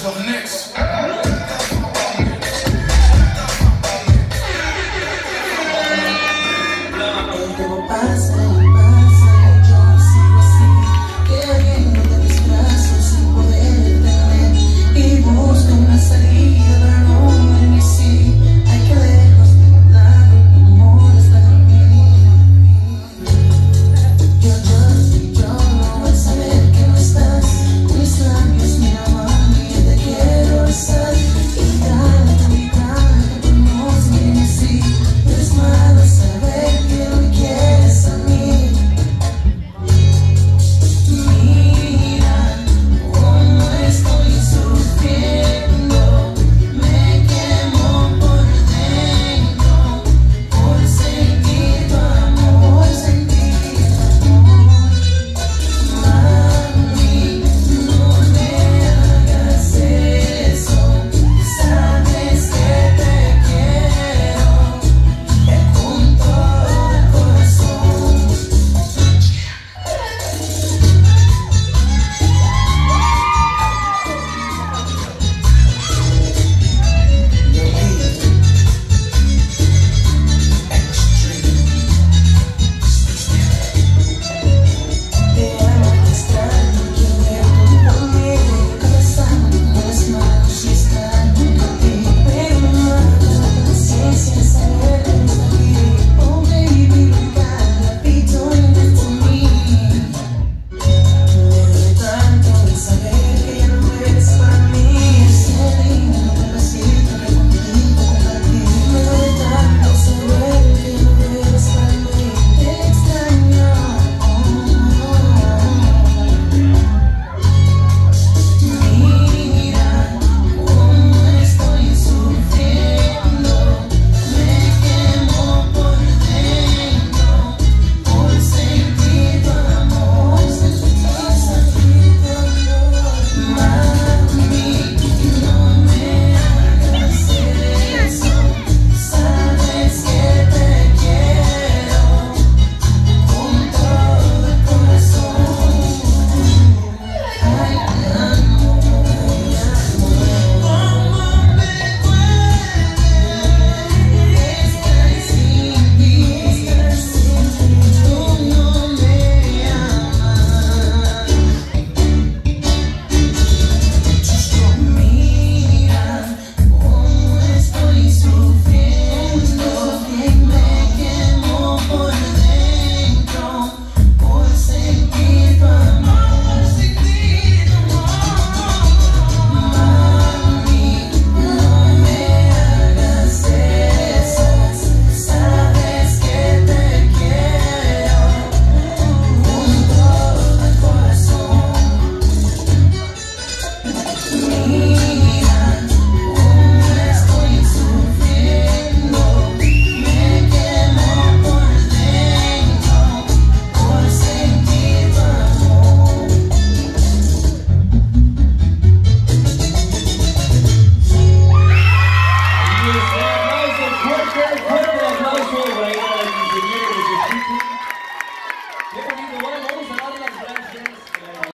For the next?